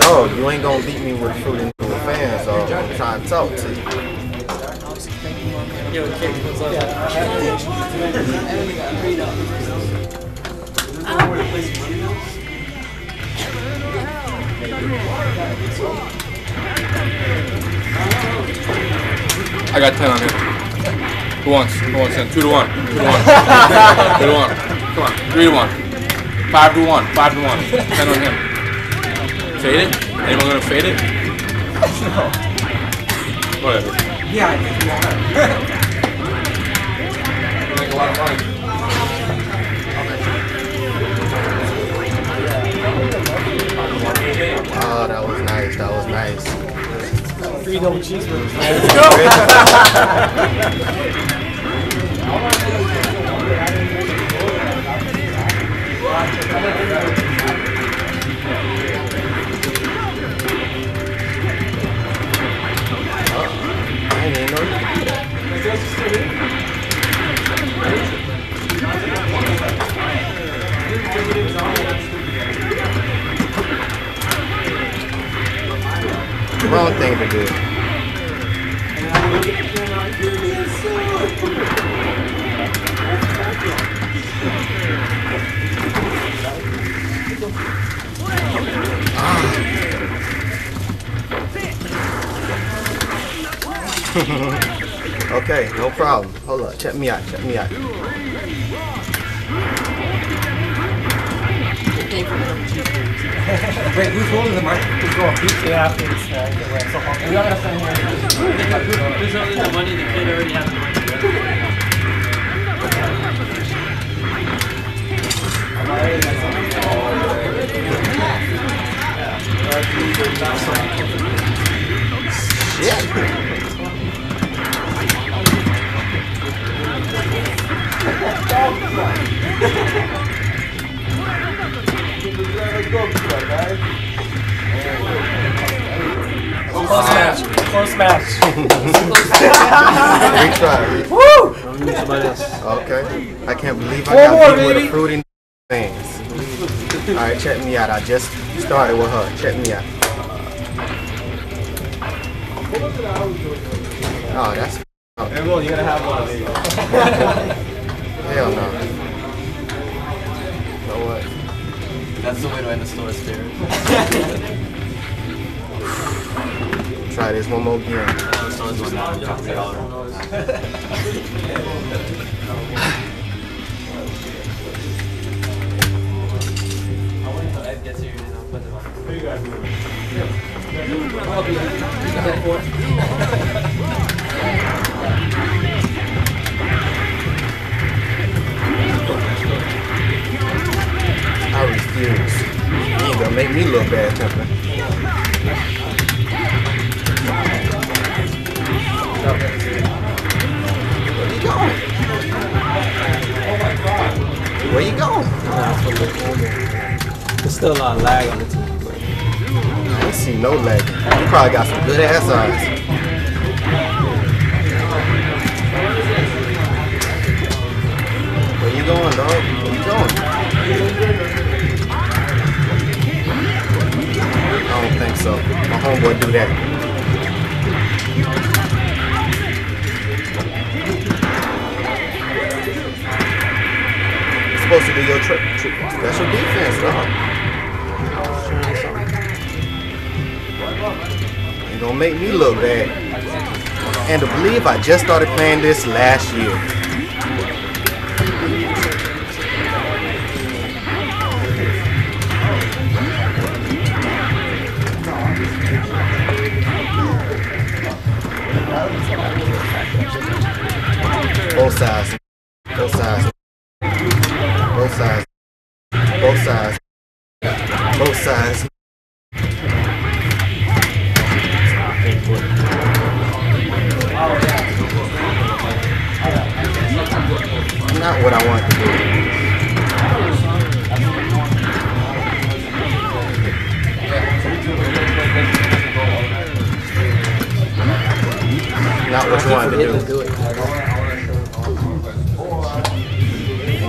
No, you ain't gonna beat me with fruit and with fans, so I'm trying to talk to you. Yo, kick what's up? I got 10 on him. Who wants? Who wants 10? 2 to 1. 2 to 1. 2 to 1. Come on. 3 to 1. 5 to 1. 5 to 1. 10 on him. Fade it? Anyone gonna fade it? Whatever. Yeah, I think you are. Make a lot of money. Oh, that was nice. That was nice. Three double cheeseburgers. Wrong thing to do. Okay, no problem. Hold up, check me out, check me out. Wait, who's holding the mic? Who's going? Pizza after this. Uh, get wet. So, we gotta send him. Who's holding the money? The kid already has the money. Close match. Close match. Retry. Woo! Okay. I can't believe I One got more, beat with a fruity fans. Alright, check me out. I just started with her. Check me out. Oh, that's Everyone, you gotta have one of these. hell no. That's the way to end the store stairs. Try this one more again. Oh, so it's You ain't gonna make me look bad temper. Where you going? Where you going? There's still a lot of lag on the team. but I ain't see no leg. You probably got some good ass eyes. Where you going, dog? Where you going? Homeboy do that. You're supposed to do your trick. tri- special defense, dog. Ain't gonna make me look bad. And to believe I just started playing this last year. Both sides. Both sides. Both sides. Both sides. Both sides. Not what I want to do. Not what you wanted to to do.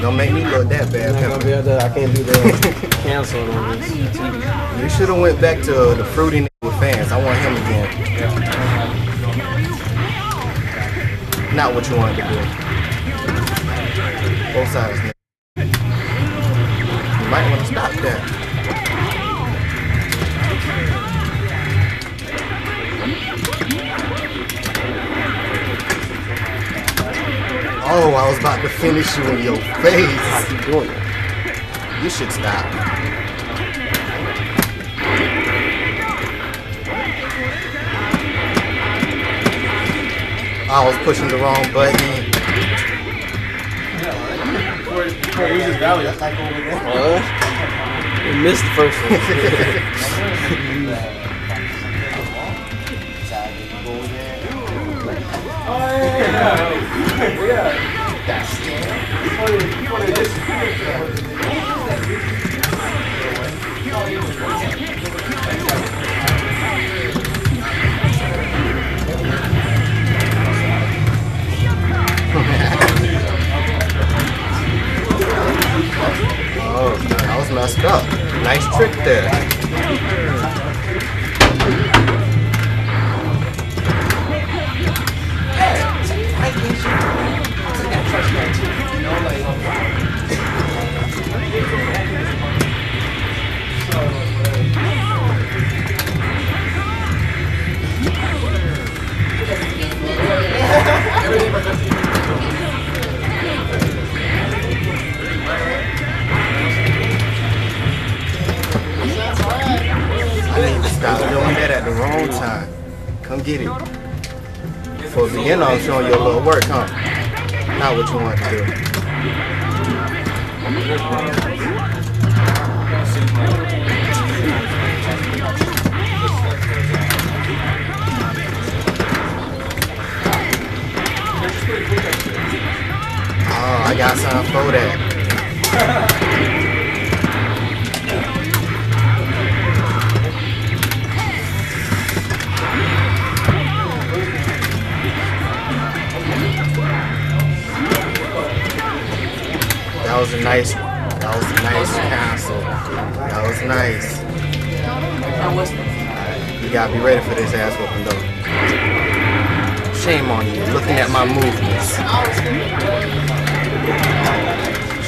Do it. Make me look that bad, I'm not gonna Pepper. be able to. I can't do that. canceled on this You should have went back to the fruity with fans. I want him again. Not what you wanted to do. Both sides. You might want to stop that. Oh, I was about to finish you in your face. Keep doing it. You should stop. I was pushing the wrong button. Before, before loses value. Uh, we missed the first one. Oh, that was Oh, messed up. Nice trick there. It. know, showing you a little work, huh? Not what you want to do. Oh, I got something for that. That was a nice, that was a nice castle. That was nice. You gotta be ready for this ass whooping though. Shame on you, looking at my movements.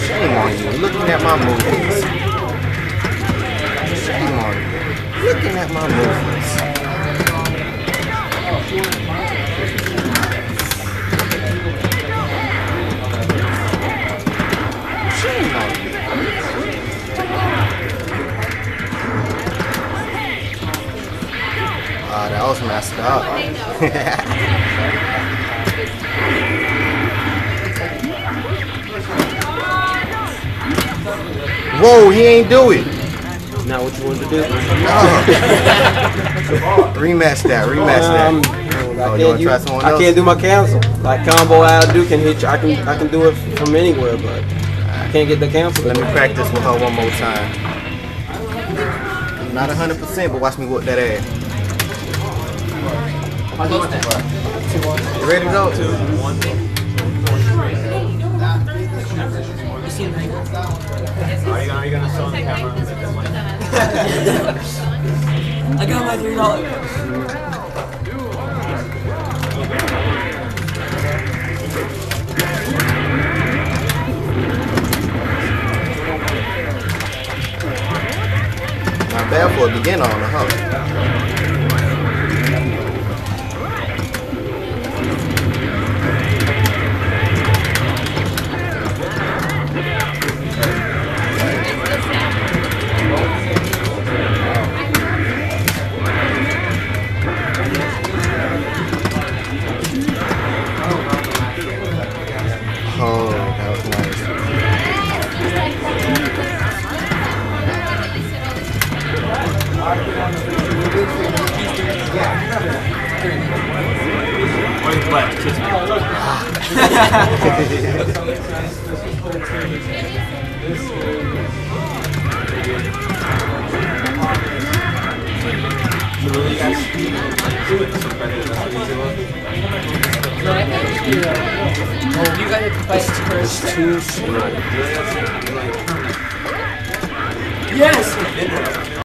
Shame on you, looking at my movements. Shame on you, looking at my movements. Whoa, he ain't do it. Not what you wanted to do. Rematch that, rematch Um, that. I Oh, you can't do- someone I can't do my cancel. Like combo Al Duke can hit you. I can I can do it from anywhere, but I can't get the cancel. Let me practice with her one more time. Not 100%, but watch me whoop that ass. You ready to go? Are you are you gonna on the camera? I got my three dollars. Not bad for a beginner on the huh? You to fight first. Too slow. Yes!